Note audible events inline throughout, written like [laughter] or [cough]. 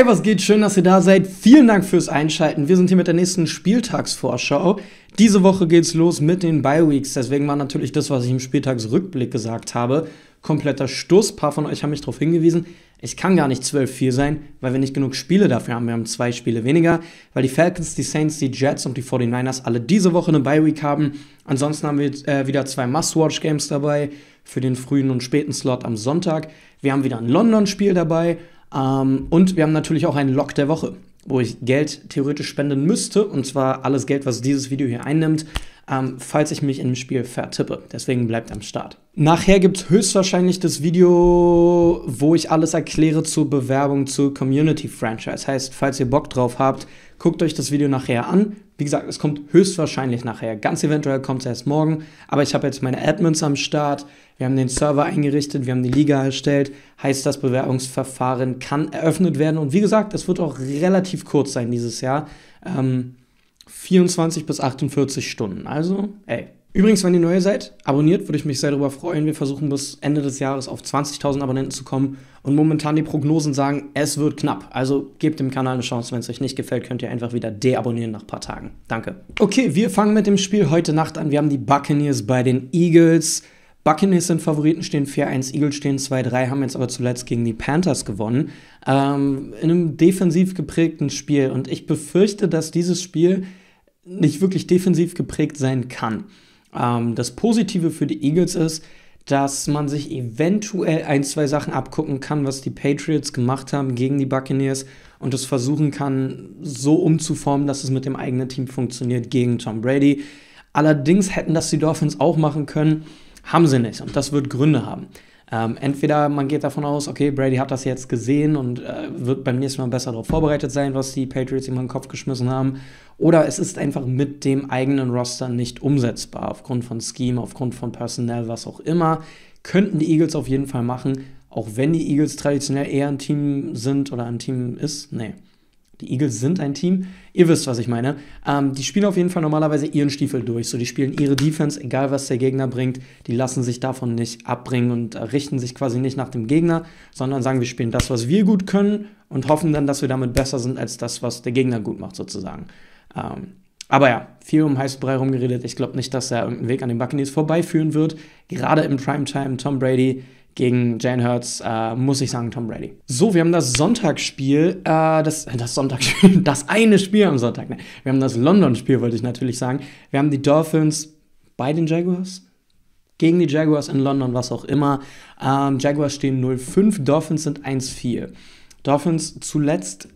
Ey, was geht? Schön, dass ihr da seid. Vielen Dank fürs Einschalten. Wir sind hier mit der nächsten Spieltagsvorschau. Diese Woche geht's los mit den Bye Weeks. Deswegen war natürlich das, was ich im Spieltagsrückblick gesagt habe, kompletter Stuss. Ein paar von euch haben mich darauf hingewiesen. Ich kann gar nicht 12-4 sein, weil wir nicht genug Spiele dafür haben. Wir haben zwei Spiele weniger, weil die Falcons, die Saints, die Jets und die 49ers alle diese Woche eine Bye Week haben. Ansonsten haben wir äh, wieder zwei Must-Watch-Games dabei für den frühen und späten Slot am Sonntag. Wir haben wieder ein London-Spiel dabei ähm, und wir haben natürlich auch einen Lock der Woche, wo ich Geld theoretisch spenden müsste. Und zwar alles Geld, was dieses Video hier einnimmt, ähm, falls ich mich dem Spiel vertippe. Deswegen bleibt am Start. Nachher gibt es höchstwahrscheinlich das Video, wo ich alles erkläre zur Bewerbung zur Community Franchise. Heißt, falls ihr Bock drauf habt, guckt euch das Video nachher an. Wie gesagt, es kommt höchstwahrscheinlich nachher. Ganz eventuell kommt es erst morgen. Aber ich habe jetzt meine Admins am Start. Wir haben den Server eingerichtet, wir haben die Liga erstellt. Heißt, das Bewerbungsverfahren kann eröffnet werden. Und wie gesagt, es wird auch relativ kurz sein dieses Jahr. Ähm, 24 bis 48 Stunden. Also, ey. Übrigens, wenn ihr neu seid, abonniert, würde ich mich sehr darüber freuen. Wir versuchen bis Ende des Jahres auf 20.000 Abonnenten zu kommen. Und momentan die Prognosen sagen, es wird knapp. Also gebt dem Kanal eine Chance. Wenn es euch nicht gefällt, könnt ihr einfach wieder deabonnieren nach ein paar Tagen. Danke. Okay, wir fangen mit dem Spiel heute Nacht an. Wir haben die Buccaneers bei den Eagles. Buccaneers sind Favoriten, stehen 4-1, Eagles stehen 2-3, haben jetzt aber zuletzt gegen die Panthers gewonnen. Ähm, in einem defensiv geprägten Spiel. Und ich befürchte, dass dieses Spiel nicht wirklich defensiv geprägt sein kann. Ähm, das Positive für die Eagles ist, dass man sich eventuell ein, zwei Sachen abgucken kann, was die Patriots gemacht haben gegen die Buccaneers und es versuchen kann, so umzuformen, dass es mit dem eigenen Team funktioniert gegen Tom Brady. Allerdings hätten das die Dolphins auch machen können. Haben sie nicht und das wird Gründe haben. Ähm, entweder man geht davon aus, okay, Brady hat das jetzt gesehen und äh, wird beim nächsten Mal besser darauf vorbereitet sein, was die Patriots ihm in den Kopf geschmissen haben. Oder es ist einfach mit dem eigenen Roster nicht umsetzbar, aufgrund von Scheme, aufgrund von Personal, was auch immer. Könnten die Eagles auf jeden Fall machen, auch wenn die Eagles traditionell eher ein Team sind oder ein Team ist. Nee. Die Eagles sind ein Team. Ihr wisst, was ich meine. Ähm, die spielen auf jeden Fall normalerweise ihren Stiefel durch. So, die spielen ihre Defense, egal was der Gegner bringt. Die lassen sich davon nicht abbringen und richten sich quasi nicht nach dem Gegner, sondern sagen, wir spielen das, was wir gut können und hoffen dann, dass wir damit besser sind als das, was der Gegner gut macht, sozusagen. Ähm, aber ja, viel um heißen Brei rumgeredet. Ich glaube nicht, dass er irgendeinen Weg an den Buccaneers vorbeiführen wird. Gerade im Primetime Tom Brady gegen Jane Hurts, äh, muss ich sagen, Tom Brady. So, wir haben das Sonntagsspiel, äh, das, das Sonntagsspiel, [laughs] das eine Spiel am Sonntag. Ne? Wir haben das London-Spiel, wollte ich natürlich sagen. Wir haben die Dolphins bei den Jaguars, gegen die Jaguars in London, was auch immer. Ähm, Jaguars stehen 0-5, Dolphins sind 1-4. Dolphins zuletzt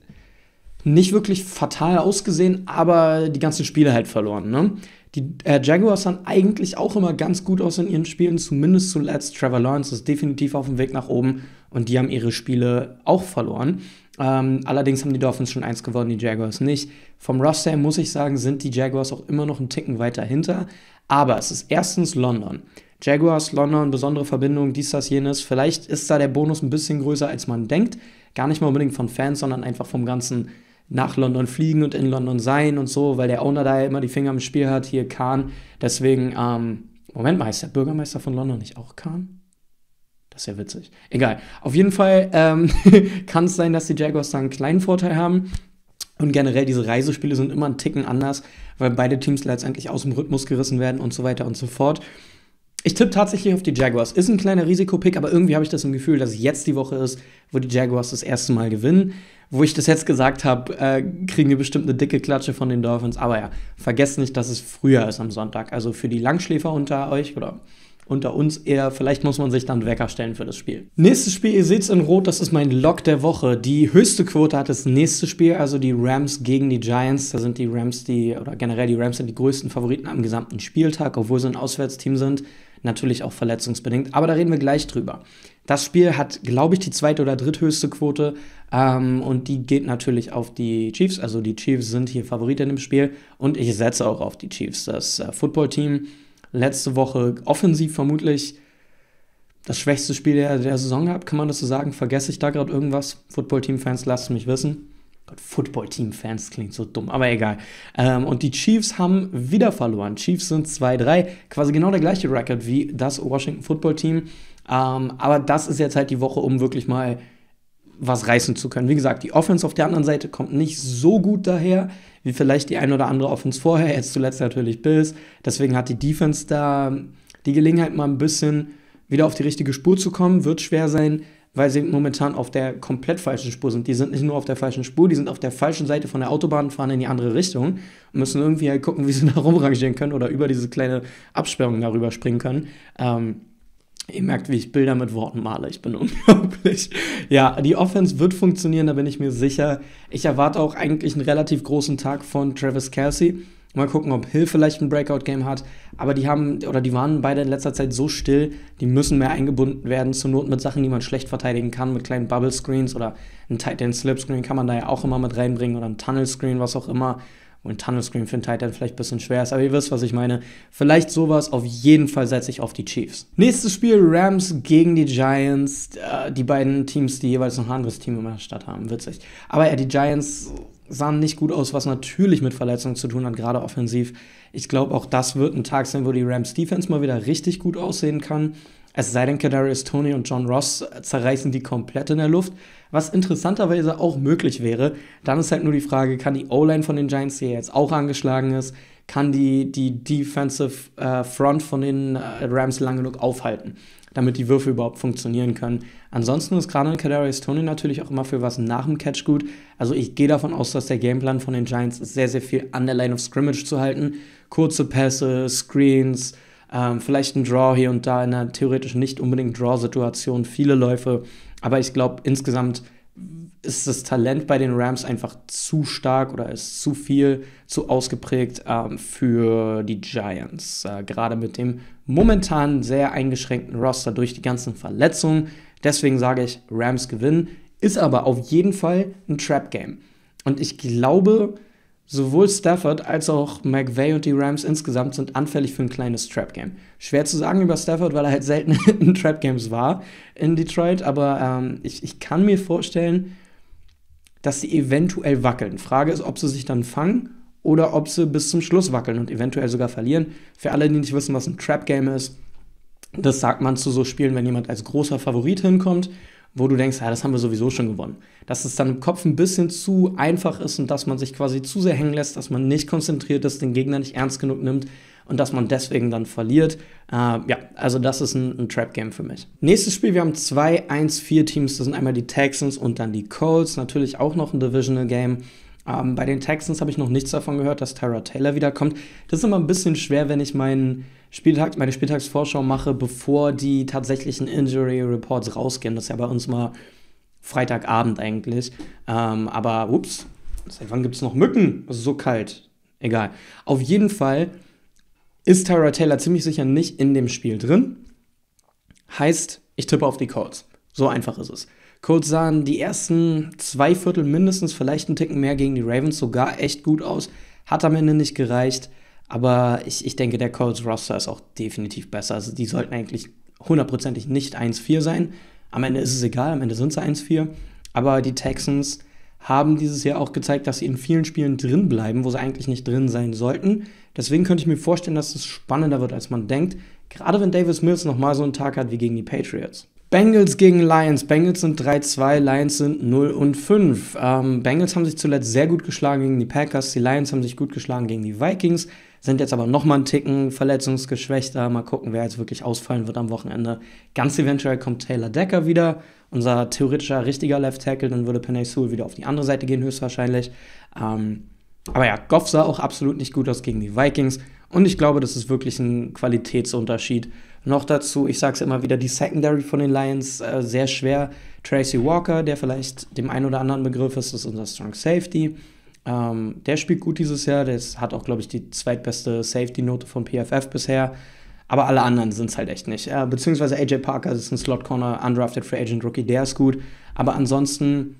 nicht wirklich fatal ausgesehen, aber die ganzen Spiele halt verloren. Ne? Die äh, Jaguars sahen eigentlich auch immer ganz gut aus in ihren Spielen, zumindest zuletzt. Trevor Lawrence ist definitiv auf dem Weg nach oben und die haben ihre Spiele auch verloren. Ähm, allerdings haben die Dolphins schon eins gewonnen, die Jaguars nicht. Vom Roster muss ich sagen, sind die Jaguars auch immer noch einen Ticken weiter hinter. Aber es ist erstens London. Jaguars, London, besondere Verbindung, dies, das, jenes. Vielleicht ist da der Bonus ein bisschen größer, als man denkt. Gar nicht mal unbedingt von Fans, sondern einfach vom ganzen nach London fliegen und in London sein und so, weil der Owner da ja immer die Finger im Spiel hat, hier Khan. Deswegen, ähm, Moment mal, ist der Bürgermeister von London nicht auch Khan? Das ist ja witzig. Egal. Auf jeden Fall ähm, [laughs] kann es sein, dass die Jaguars da einen kleinen Vorteil haben. Und generell, diese Reisespiele sind immer ein Ticken anders, weil beide Teams letztendlich aus dem Rhythmus gerissen werden und so weiter und so fort. Ich tippe tatsächlich auf die Jaguars. Ist ein kleiner Risikopick, aber irgendwie habe ich das im Gefühl, dass jetzt die Woche ist, wo die Jaguars das erste Mal gewinnen. Wo ich das jetzt gesagt habe, äh, kriegen wir bestimmt eine dicke Klatsche von den Dolphins. Aber ja, vergesst nicht, dass es früher ist am Sonntag. Also für die Langschläfer unter euch oder unter uns eher, vielleicht muss man sich dann Wecker stellen für das Spiel. Nächstes Spiel, ihr seht es in Rot, das ist mein Lock der Woche. Die höchste Quote hat das nächste Spiel, also die Rams gegen die Giants. Da sind die Rams die, oder generell die Rams sind die größten Favoriten am gesamten Spieltag, obwohl sie ein Auswärtsteam sind natürlich auch verletzungsbedingt, aber da reden wir gleich drüber. Das Spiel hat, glaube ich, die zweite oder dritthöchste Quote ähm, und die geht natürlich auf die Chiefs. Also die Chiefs sind hier Favorit in dem Spiel und ich setze auch auf die Chiefs. Das äh, Footballteam letzte Woche offensiv vermutlich das schwächste Spiel der, der Saison gehabt, kann man das so sagen? Vergesse ich da gerade irgendwas? Footballteam-Fans, lasst mich wissen. Gott, Football-Team-Fans klingt so dumm, aber egal. Ähm, und die Chiefs haben wieder verloren. Chiefs sind 2-3, quasi genau der gleiche Record wie das Washington Football-Team. Ähm, aber das ist jetzt halt die Woche, um wirklich mal was reißen zu können. Wie gesagt, die Offense auf der anderen Seite kommt nicht so gut daher, wie vielleicht die ein oder andere Offense vorher, jetzt zuletzt natürlich Bills. Deswegen hat die Defense da die Gelegenheit, mal ein bisschen wieder auf die richtige Spur zu kommen. Wird schwer sein, weil sie momentan auf der komplett falschen Spur sind. Die sind nicht nur auf der falschen Spur, die sind auf der falschen Seite von der Autobahn, fahren in die andere Richtung und müssen irgendwie halt gucken, [laughs] wie sie da rumrangieren können oder über diese kleine Absperrung darüber springen können. Ähm, Ihr merkt, wie ich Bilder mit Worten male. Ich bin [laughs] unglaublich. Ja, die Offense wird funktionieren, da bin ich mir sicher. Ich erwarte auch eigentlich einen relativ großen Tag von Travis Kelsey. Mal gucken, ob Hill vielleicht ein Breakout-Game hat. Aber die haben, oder die waren beide in letzter Zeit so still, die müssen mehr eingebunden werden. Zur Not mit Sachen, die man schlecht verteidigen kann, mit kleinen Bubble-Screens oder ein Tight End Slip-Screen kann man da ja auch immer mit reinbringen oder ein Tunnel-Screen, was auch immer. Und ein Tunnel Screen für einen Tight End vielleicht ein bisschen schwer ist, aber ihr wisst, was ich meine. Vielleicht sowas, auf jeden Fall setze ich auf die Chiefs. Nächstes Spiel, Rams gegen die Giants. Äh, die beiden Teams, die jeweils noch ein anderes Team in der Stadt haben, witzig. Aber ja, die Giants sahen nicht gut aus, was natürlich mit Verletzungen zu tun hat, gerade offensiv. Ich glaube, auch das wird ein Tag sein, wo die Rams Defense mal wieder richtig gut aussehen kann. Es sei denn, Kadarius Tony und John Ross zerreißen die komplett in der Luft was interessanterweise auch möglich wäre. Dann ist halt nur die Frage, kann die O-Line von den Giants, die jetzt auch angeschlagen ist, kann die, die Defensive äh, Front von den äh, Rams lang genug aufhalten, damit die Würfe überhaupt funktionieren können. Ansonsten ist gerade Kadarius Tony natürlich auch immer für was nach dem Catch gut. Also ich gehe davon aus, dass der Gameplan von den Giants ist, sehr, sehr viel an der Line of Scrimmage zu halten. Kurze Pässe, Screens, ähm, vielleicht ein Draw hier und da in einer theoretisch nicht unbedingt Draw-Situation, viele Läufe. Aber ich glaube, insgesamt ist das Talent bei den Rams einfach zu stark oder ist zu viel, zu ausgeprägt ähm, für die Giants. Äh, Gerade mit dem momentan sehr eingeschränkten Roster durch die ganzen Verletzungen. Deswegen sage ich, Rams gewinnen. Ist aber auf jeden Fall ein Trap-Game. Und ich glaube, Sowohl Stafford als auch McVay und die Rams insgesamt sind anfällig für ein kleines Trap-Game. Schwer zu sagen über Stafford, weil er halt selten [laughs] in Trap-Games war in Detroit, aber ähm, ich, ich kann mir vorstellen, dass sie eventuell wackeln. Frage ist, ob sie sich dann fangen oder ob sie bis zum Schluss wackeln und eventuell sogar verlieren. Für alle, die nicht wissen, was ein Trap-Game ist, das sagt man zu so Spielen, wenn jemand als großer Favorit hinkommt wo du denkst, ja, das haben wir sowieso schon gewonnen. Dass es dann im Kopf ein bisschen zu einfach ist und dass man sich quasi zu sehr hängen lässt, dass man nicht konzentriert ist, den Gegner nicht ernst genug nimmt und dass man deswegen dann verliert. Äh, ja, also das ist ein, ein Trap-Game für mich. Nächstes Spiel, wir haben zwei 1-4-Teams, das sind einmal die Texans und dann die Colts, natürlich auch noch ein Divisional-Game. Ähm, bei den Texans habe ich noch nichts davon gehört, dass Tyra Taylor wiederkommt. Das ist immer ein bisschen schwer, wenn ich meinen Spieltag, meine Spieltagsvorschau mache, bevor die tatsächlichen Injury Reports rausgehen. Das ist ja bei uns mal Freitagabend eigentlich. Ähm, aber, ups, seit wann gibt es noch Mücken? Es ist so kalt. Egal. Auf jeden Fall ist Tyra Taylor ziemlich sicher nicht in dem Spiel drin. Heißt, ich tippe auf die Colts. So einfach ist es. Colts sahen die ersten zwei Viertel mindestens, vielleicht einen Ticken mehr gegen die Ravens sogar echt gut aus. Hat am Ende nicht gereicht. Aber ich, ich denke, der Colts Roster ist auch definitiv besser. Also die sollten eigentlich hundertprozentig nicht 1-4 sein. Am Ende ist es egal, am Ende sind sie 1-4. Aber die Texans haben dieses Jahr auch gezeigt, dass sie in vielen Spielen drin bleiben, wo sie eigentlich nicht drin sein sollten. Deswegen könnte ich mir vorstellen, dass es spannender wird, als man denkt. Gerade wenn Davis Mills nochmal so einen Tag hat wie gegen die Patriots. Bengals gegen Lions. Bengals sind 3-2, Lions sind 0 und 5. Ähm, Bengals haben sich zuletzt sehr gut geschlagen gegen die Packers, die Lions haben sich gut geschlagen gegen die Vikings sind jetzt aber nochmal einen Ticken verletzungsgeschwächter. Mal gucken, wer jetzt wirklich ausfallen wird am Wochenende. Ganz eventuell kommt Taylor Decker wieder, unser theoretischer richtiger Left Tackle. Dann würde Penny Sewell wieder auf die andere Seite gehen, höchstwahrscheinlich. Ähm, aber ja, Goff sah auch absolut nicht gut aus gegen die Vikings. Und ich glaube, das ist wirklich ein Qualitätsunterschied. Noch dazu, ich sage es immer wieder, die Secondary von den Lions äh, sehr schwer. Tracy Walker, der vielleicht dem einen oder anderen Begriff ist, ist unser Strong Safety. Ähm, der spielt gut dieses Jahr. Der hat auch, glaube ich, die zweitbeste Safety-Note von PFF bisher. Aber alle anderen sind es halt echt nicht. Ja, beziehungsweise AJ Parker ist ein Slot-Corner, Undrafted Free Agent Rookie, der ist gut. Aber ansonsten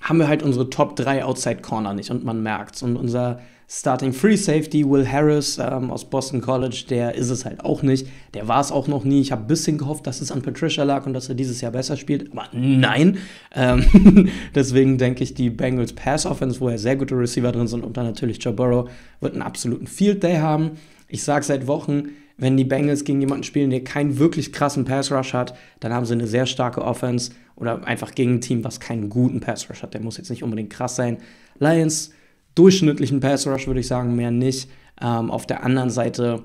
haben wir halt unsere Top 3 Outside Corner nicht und man merkt's. Und unser Starting Free Safety, Will Harris ähm, aus Boston College, der ist es halt auch nicht. Der war es auch noch nie. Ich habe ein bisschen gehofft, dass es an Patricia lag und dass er dieses Jahr besser spielt. Aber nein. Ähm, [laughs] deswegen denke ich, die Bengals Pass Offense, wo ja sehr gute Receiver drin sind und dann natürlich Joe Burrow, wird einen absoluten Field Day haben. Ich sage seit Wochen, Wenn die Bengals gegen jemanden spielen, der keinen wirklich krassen Pass Rush hat, dann haben sie eine sehr starke Offense oder einfach gegen ein Team, was keinen guten Pass Rush hat. Der muss jetzt nicht unbedingt krass sein. Lions, durchschnittlichen Pass Rush würde ich sagen, mehr nicht. Ähm, auf der anderen Seite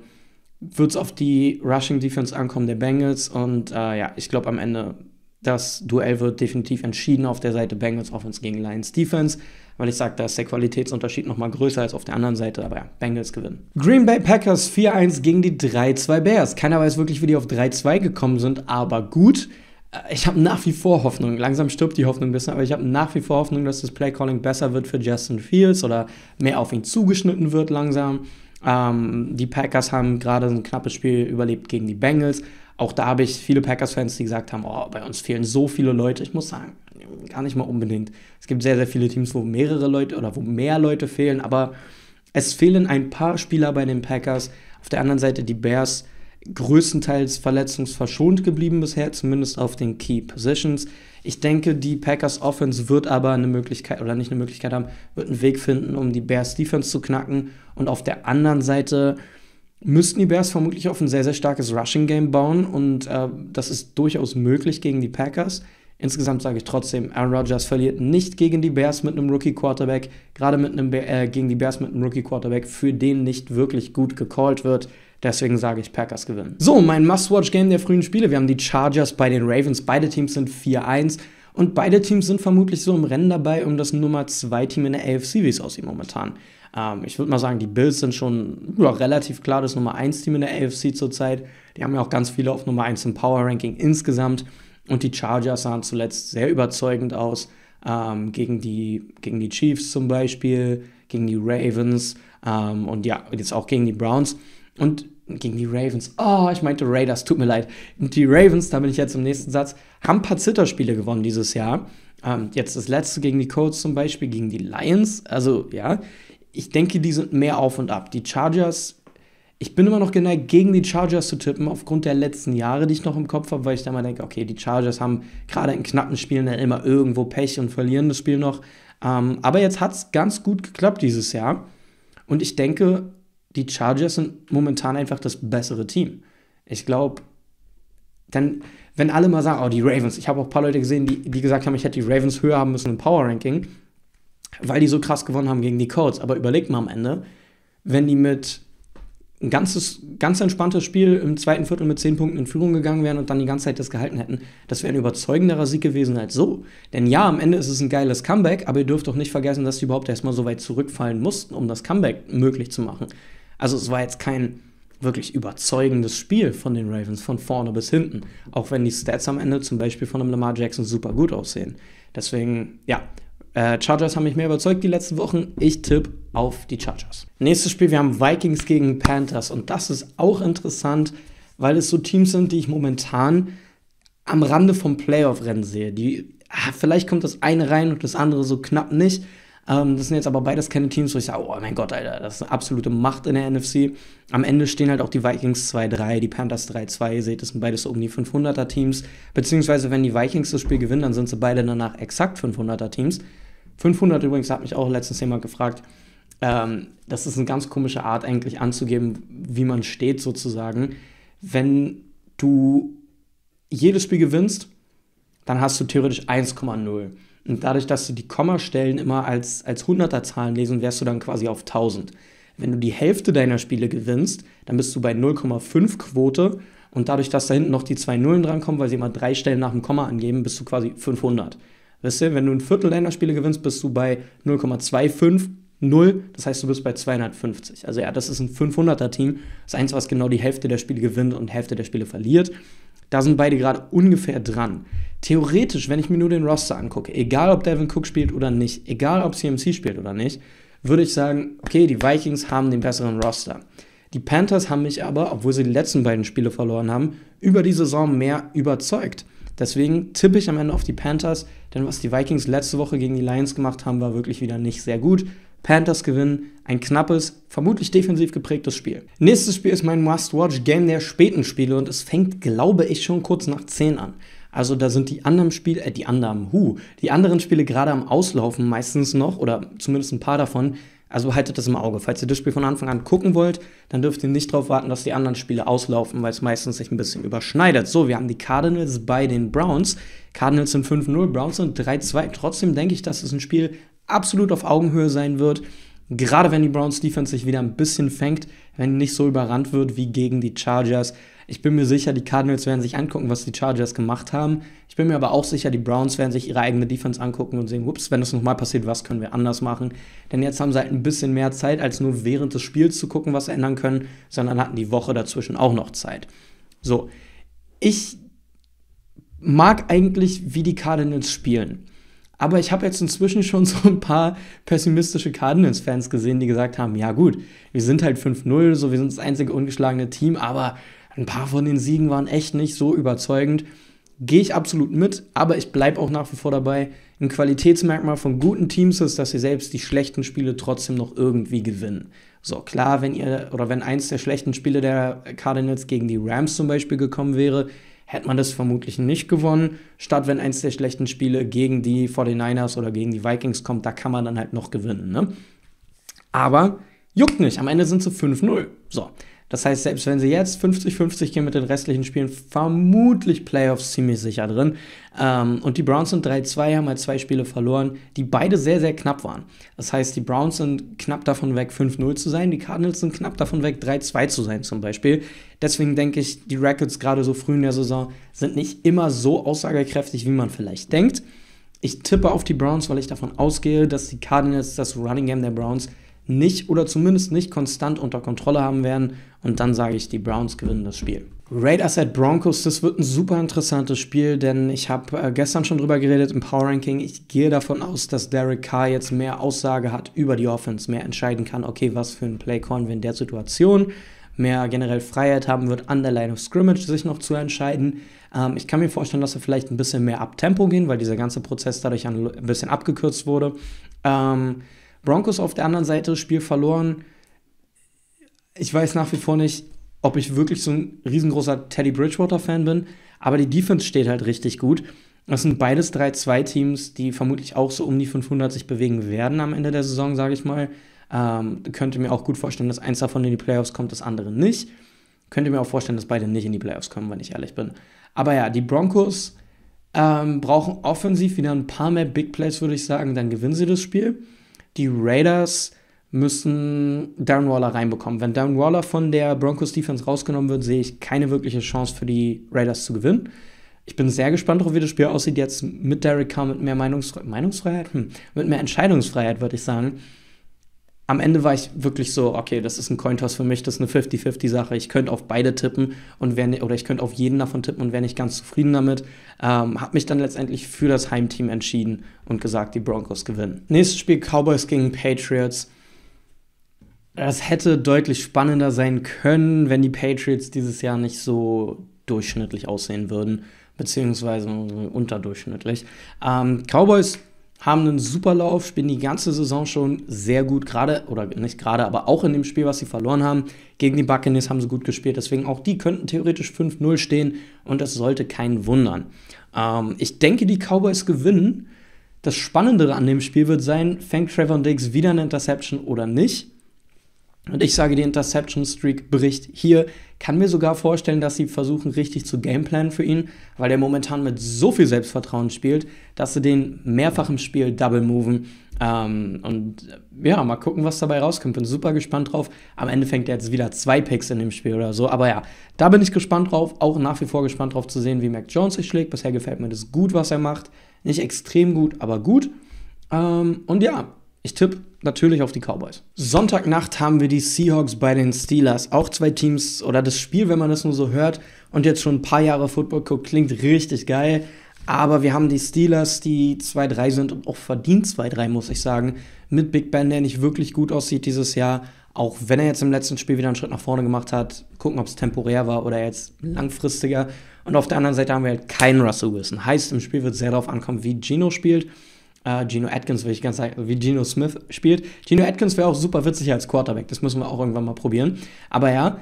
wird es auf die Rushing Defense ankommen der Bengals und äh, ja, ich glaube am Ende das Duell wird definitiv entschieden auf der Seite Bengals Offense gegen Lions Defense, weil ich sage, da ist der Qualitätsunterschied nochmal größer als auf der anderen Seite, aber ja, Bengals gewinnen. Green Bay Packers 4-1 gegen die 3-2 Bears. Keiner weiß wirklich, wie die auf 3-2 gekommen sind, aber gut. Äh, ich habe nach wie vor Hoffnung. Langsam stirbt die Hoffnung ein bisschen, aber ich habe nach wie vor Hoffnung, dass das Playcalling besser wird für Justin Fields oder mehr auf ihn zugeschnitten wird langsam. Ähm, die Packers haben gerade ein knappes Spiel überlebt gegen die Bengals. Auch da habe ich viele Packers-Fans, die gesagt haben, oh, bei uns fehlen so viele Leute. Ich muss sagen, gar nicht mal unbedingt. Es gibt sehr, sehr viele Teams, wo mehrere Leute oder wo mehr Leute fehlen, aber es fehlen ein paar Spieler bei den Packers. Auf der anderen Seite die Bears größtenteils verletzungsverschont geblieben bisher, zumindest auf den Key Positions. Ich denke, die Packers Offense wird aber eine Möglichkeit oder nicht eine Möglichkeit haben, wird einen Weg finden, um die Bears Defense zu knacken. Und auf der anderen Seite müssten die Bears vermutlich auf ein sehr, sehr starkes Rushing Game bauen und äh, das ist durchaus möglich gegen die Packers. Insgesamt sage ich trotzdem, Aaron Rodgers verliert nicht gegen die Bears mit einem Rookie Quarterback, gerade mit einem äh, gegen die Bears mit einem Rookie Quarterback, für den nicht wirklich gut gecallt wird. Deswegen sage ich, Packers gewinnen. So, mein Must-Watch-Game der frühen Spiele. Wir haben die Chargers bei den Ravens. Beide Teams sind 4-1. Und beide Teams sind vermutlich so im Rennen dabei um das Nummer 2 Team in der AFC, wie es aussieht momentan. Ähm, ich würde mal sagen, die Bills sind schon ja, relativ klar das Nummer 1 Team in der AFC zurzeit. Die haben ja auch ganz viele auf Nummer 1 im Power Ranking insgesamt. Und die Chargers sahen zuletzt sehr überzeugend aus. Ähm, gegen, die, gegen die Chiefs zum Beispiel, gegen die Ravens ähm, und ja, jetzt auch gegen die Browns. Und gegen die Ravens. Oh, ich meinte Raiders, tut mir leid. Die Ravens, da bin ich jetzt im nächsten Satz, haben ein paar Zitterspiele gewonnen dieses Jahr. Ähm, jetzt das letzte gegen die Colts zum Beispiel, gegen die Lions. Also ja, ich denke, die sind mehr auf und ab. Die Chargers, ich bin immer noch geneigt, gegen die Chargers zu tippen, aufgrund der letzten Jahre, die ich noch im Kopf habe, weil ich da mal denke, okay, die Chargers haben gerade in knappen Spielen dann immer irgendwo Pech und verlieren das Spiel noch. Ähm, aber jetzt hat es ganz gut geklappt dieses Jahr. Und ich denke, die Chargers sind momentan einfach das bessere Team. Ich glaube, dann, wenn alle mal sagen, oh, die Ravens, ich habe auch ein paar Leute gesehen, die, die gesagt haben, ich hätte die Ravens höher haben müssen im Power Ranking, weil die so krass gewonnen haben gegen die Colts. Aber überlegt mal am Ende, wenn die mit ein ganzes, ganz entspanntes Spiel im zweiten Viertel mit 10 Punkten in Führung gegangen wären und dann die ganze Zeit das gehalten hätten, das wäre ein überzeugenderer Sieg gewesen als so. Denn ja, am Ende ist es ein geiles Comeback, aber ihr dürft doch nicht vergessen, dass die überhaupt erstmal so weit zurückfallen mussten, um das Comeback möglich zu machen. Also es war jetzt kein wirklich überzeugendes Spiel von den Ravens von vorne bis hinten, auch wenn die Stats am Ende zum Beispiel von einem Lamar Jackson super gut aussehen. Deswegen, ja, äh, Chargers haben mich mehr überzeugt die letzten Wochen. Ich tippe auf die Chargers. Nächstes Spiel, wir haben Vikings gegen Panthers und das ist auch interessant, weil es so Teams sind, die ich momentan am Rande vom Playoff-Rennen sehe. Die, ah, vielleicht kommt das eine rein und das andere so knapp nicht. Ähm, das sind jetzt aber beides keine Teams, wo ich sage, oh mein Gott, Alter, das ist eine absolute Macht in der NFC. Am Ende stehen halt auch die Vikings 2-3, die Panthers 3-2. Ihr seht, das sind beides um die 500er Teams. Beziehungsweise, wenn die Vikings das Spiel gewinnen, dann sind sie beide danach exakt 500er Teams. 500 übrigens hat mich auch letztens jemand gefragt. Ähm, das ist eine ganz komische Art, eigentlich anzugeben, wie man steht, sozusagen. Wenn du jedes Spiel gewinnst, dann hast du theoretisch 1,0. Und dadurch, dass du die Kommastellen immer als, als Hunderterzahlen lesen, wärst du dann quasi auf 1000. Wenn du die Hälfte deiner Spiele gewinnst, dann bist du bei 0,5 Quote und dadurch, dass da hinten noch die zwei Nullen drankommen, weil sie immer drei Stellen nach dem Komma angeben, bist du quasi 500. Weißt du, wenn du ein Viertel deiner Spiele gewinnst, bist du bei 0,25 0, das heißt, du bist bei 250. Also ja, das ist ein 500er-Team. Das Einzige, was genau die Hälfte der Spiele gewinnt und Hälfte der Spiele verliert. Da sind beide gerade ungefähr dran. Theoretisch, wenn ich mir nur den Roster angucke, egal ob Devin Cook spielt oder nicht, egal ob CMC spielt oder nicht, würde ich sagen, okay, die Vikings haben den besseren Roster. Die Panthers haben mich aber, obwohl sie die letzten beiden Spiele verloren haben, über die Saison mehr überzeugt. Deswegen tippe ich am Ende auf die Panthers, denn was die Vikings letzte Woche gegen die Lions gemacht haben, war wirklich wieder nicht sehr gut. Panthers gewinnen ein knappes, vermutlich defensiv geprägtes Spiel. Nächstes Spiel ist mein Must-Watch-Game der späten Spiele und es fängt, glaube ich, schon kurz nach 10 an. Also da sind die anderen Spiele, äh, die anderen, hu, die anderen Spiele gerade am Auslaufen meistens noch, oder zumindest ein paar davon. Also haltet das im Auge. Falls ihr das Spiel von Anfang an gucken wollt, dann dürft ihr nicht darauf warten, dass die anderen Spiele auslaufen, weil es meistens sich ein bisschen überschneidet. So, wir haben die Cardinals bei den Browns. Cardinals sind 5-0, Browns sind 3-2. Trotzdem denke ich, dass es ein Spiel absolut auf Augenhöhe sein wird. Gerade wenn die Browns Defense sich wieder ein bisschen fängt, wenn nicht so überrannt wird wie gegen die Chargers. Ich bin mir sicher, die Cardinals werden sich angucken, was die Chargers gemacht haben. Ich bin mir aber auch sicher, die Browns werden sich ihre eigene Defense angucken und sehen, ups, wenn das nochmal passiert, was können wir anders machen? Denn jetzt haben sie halt ein bisschen mehr Zeit, als nur während des Spiels zu gucken, was sie ändern können, sondern hatten die Woche dazwischen auch noch Zeit. So, ich mag eigentlich, wie die Cardinals spielen. Aber ich habe jetzt inzwischen schon so ein paar pessimistische Cardinals-Fans gesehen, die gesagt haben, ja gut, wir sind halt 5-0, so wir sind das einzige ungeschlagene Team, aber ein paar von den Siegen waren echt nicht so überzeugend. Gehe ich absolut mit, aber ich bleibe auch nach wie vor dabei. Ein Qualitätsmerkmal von guten Teams ist, dass sie selbst die schlechten Spiele trotzdem noch irgendwie gewinnen. So, klar, wenn ihr oder wenn eins der schlechten Spiele der Cardinals gegen die Rams zum Beispiel gekommen wäre, hätte man das vermutlich nicht gewonnen. Statt wenn eins der schlechten Spiele gegen die 49ers oder gegen die Vikings kommt, da kann man dann halt noch gewinnen. Ne? Aber juckt nicht. Am Ende sind sie 5-0. So. Das heißt, selbst wenn sie jetzt 50-50 gehen mit den restlichen Spielen, vermutlich Playoffs ziemlich sicher drin. Ähm, und die Browns sind 3-2, haben halt zwei Spiele verloren, die beide sehr, sehr knapp waren. Das heißt, die Browns sind knapp davon weg, 5-0 zu sein, die Cardinals sind knapp davon weg, 3-2 zu sein zum Beispiel. Deswegen denke ich, die Records gerade so früh in der Saison sind nicht immer so aussagekräftig, wie man vielleicht denkt. Ich tippe auf die Browns, weil ich davon ausgehe, dass die Cardinals das Running Game der Browns nicht oder zumindest nicht konstant unter Kontrolle haben werden. Und dann sage ich, die Browns gewinnen das Spiel. Raiders at Broncos, das wird ein super interessantes Spiel, denn ich habe äh, gestern schon drüber geredet im Power Ranking. Ich gehe davon aus, dass Derek Carr jetzt mehr Aussage hat über die Offense, mehr entscheiden kann, okay, was für ein Play callen wir in der Situation, mehr generell Freiheit haben wird, an der Line of Scrimmage sich noch zu entscheiden. Ähm, ich kann mir vorstellen, dass er vielleicht ein bisschen mehr ab Tempo gehen, weil dieser ganze Prozess dadurch ein bisschen abgekürzt wurde. Ähm, Broncos auf der anderen Seite, Spiel verloren. Ich weiß nach wie vor nicht, ob ich wirklich so ein riesengroßer Teddy Bridgewater-Fan bin, aber die Defense steht halt richtig gut. Das sind beides 3-2-Teams, die vermutlich auch so um die 500 sich bewegen werden am Ende der Saison, sage ich mal. Ähm, könnte mir auch gut vorstellen, dass eins davon in die Playoffs kommt, das andere nicht. Könnte mir auch vorstellen, dass beide nicht in die Playoffs kommen, wenn ich ehrlich bin. Aber ja, die Broncos ähm, brauchen offensiv wieder ein paar mehr Big Plays, würde ich sagen, dann gewinnen sie das Spiel die Raiders müssen Darren Waller reinbekommen. Wenn Darren Waller von der Broncos Defense rausgenommen wird, sehe ich keine wirkliche Chance für die Raiders zu gewinnen. Ich bin sehr gespannt darauf, wie das Spiel aussieht jetzt mit Derek Carr, mit mehr Meinungsfreiheit, Meinungsfreiheit? Hm. mit mehr Entscheidungsfreiheit, würde ich sagen am Ende war ich wirklich so, okay, das ist ein Cointoss für mich, das ist eine 50-50-Sache. Ich könnte auf beide tippen und wär, oder ich könnte auf jeden davon tippen und wäre nicht ganz zufrieden damit. Ähm, habe mich dann letztendlich für das Heimteam entschieden und gesagt, die Broncos gewinnen. Nächstes Spiel Cowboys gegen Patriots. Das hätte deutlich spannender sein können, wenn die Patriots dieses Jahr nicht so durchschnittlich aussehen würden, beziehungsweise unterdurchschnittlich. Ähm, Cowboys haben einen super Lauf, spielen die ganze Saison schon sehr gut, gerade, oder nicht gerade, aber auch in dem Spiel, was sie verloren haben. Gegen die Buccaneers haben sie gut gespielt, deswegen auch die könnten theoretisch 5-0 stehen und das sollte keinen wundern. Ähm, ich denke, die Cowboys gewinnen. Das Spannendere an dem Spiel wird sein, fängt Trevor Diggs wieder eine Interception oder nicht. Und ich sage, die Interception Streak bricht hier. Kann mir sogar vorstellen, dass sie versuchen, richtig zu gameplanen für ihn, weil er momentan mit so viel Selbstvertrauen spielt, dass sie den mehrfach im Spiel double moven. Ähm, und ja, mal gucken, was dabei rauskommt. Bin super gespannt drauf. Am Ende fängt er jetzt wieder zwei Picks in dem Spiel oder so. Aber ja, da bin ich gespannt drauf. Auch nach wie vor gespannt drauf zu sehen, wie Mac Jones sich schlägt. Bisher gefällt mir das gut, was er macht. Nicht extrem gut, aber gut. Ähm, und ja, ich tippe natürlich auf die Cowboys. Sonntagnacht haben wir die Seahawks bei den Steelers. Auch zwei Teams oder das Spiel, wenn man das nur so hört und jetzt schon ein paar Jahre Football guckt, klingt richtig geil. Aber wir haben die Steelers, die 2-3 sind und auch verdient 2-3, muss ich sagen. Mit Big Ben, der nicht wirklich gut aussieht dieses Jahr. Auch wenn er jetzt im letzten Spiel wieder einen Schritt nach vorne gemacht hat. Gucken, ob es temporär war oder jetzt langfristiger. Und auf der anderen Seite haben wir halt keinen Russell Wilson. Heißt, im Spiel wird sehr darauf ankommen, wie Gino spielt. Uh, Gino Atkins, will ich ganz sagen, wie Gino Smith spielt. Gino Atkins wäre auch super witzig als Quarterback, das müssen wir auch irgendwann mal probieren. Aber ja,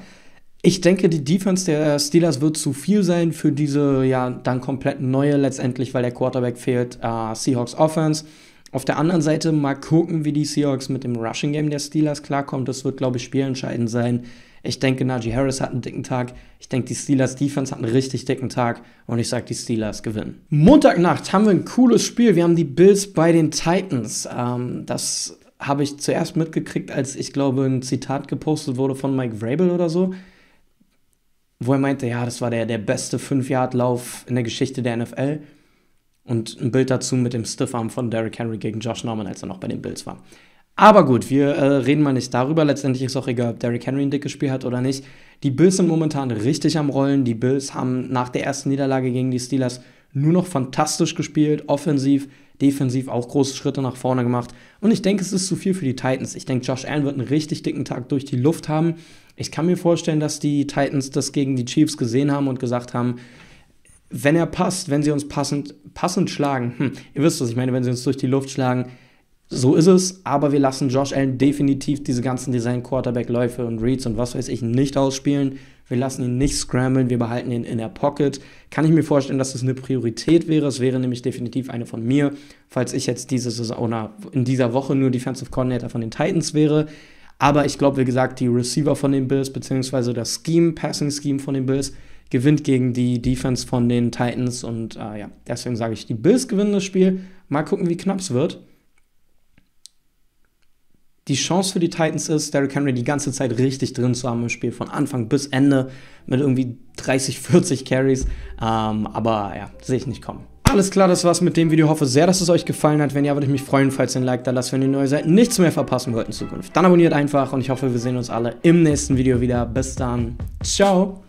ich denke, die Defense der Steelers wird zu viel sein für diese ja dann komplett neue letztendlich, weil der Quarterback fehlt, uh, Seahawks Offense. Auf der anderen Seite mal gucken, wie die Seahawks mit dem Rushing Game der Steelers klarkommt. Das wird, glaube ich, spielentscheidend sein. Ich denke, Najee Harris hat einen dicken Tag. Ich denke, die Steelers Defense hat einen richtig dicken Tag. Und ich sage, die Steelers gewinnen. Montagnacht haben wir ein cooles Spiel. Wir haben die Bills bei den Titans. Ähm, das habe ich zuerst mitgekriegt, als ich glaube, ein Zitat gepostet wurde von Mike Vrabel oder so. Wo er meinte, ja, das war der, der beste 5-Yard-Lauf in der Geschichte der NFL. Und ein Bild dazu mit dem Stiffarm von Derrick Henry gegen Josh Norman, als er noch bei den Bills war. Aber gut, wir äh, reden mal nicht darüber. Letztendlich ist auch egal, ob Derrick Henry ein dickes Spiel hat oder nicht. Die Bills sind momentan richtig am Rollen. Die Bills haben nach der ersten Niederlage gegen die Steelers nur noch fantastisch gespielt. Offensiv, defensiv auch große Schritte nach vorne gemacht. Und ich denke, es ist zu viel für die Titans. Ich denke, Josh Allen wird einen richtig dicken Tag durch die Luft haben. Ich kann mir vorstellen, dass die Titans das gegen die Chiefs gesehen haben und gesagt haben, wenn er passt, wenn sie uns passend, passend schlagen, hm, ihr wisst, was ich meine, wenn sie uns durch die Luft schlagen, so ist es, aber wir lassen Josh Allen definitiv diese ganzen Design-Quarterback-Läufe und Reads und was weiß ich nicht ausspielen. Wir lassen ihn nicht scramblen, wir behalten ihn in der Pocket. Kann ich mir vorstellen, dass das eine Priorität wäre. Es wäre nämlich definitiv eine von mir, falls ich jetzt diese Saison in dieser Woche nur Defensive Coordinator von den Titans wäre. Aber ich glaube, wie gesagt, die Receiver von den Bills, beziehungsweise das Scheme, Passing Scheme von den Bills, gewinnt gegen die Defense von den Titans. Und äh, ja, deswegen sage ich, die Bills gewinnen das Spiel. Mal gucken, wie knapp es wird die Chance für die Titans ist, Derrick Henry die ganze Zeit richtig drin zu haben im Spiel, von Anfang bis Ende, mit irgendwie 30, 40 Carries. Ähm, aber ja, sehe ich nicht kommen. Alles klar, das war's mit dem Video. Hoffe sehr, dass es euch gefallen hat. Wenn ja, würde ich mich freuen, falls ihr ein Like da lasst, wenn ihr neu seid, nichts mehr verpassen wollt in Zukunft. Dann abonniert einfach und ich hoffe, wir sehen uns alle im nächsten Video wieder. Bis dann. Ciao.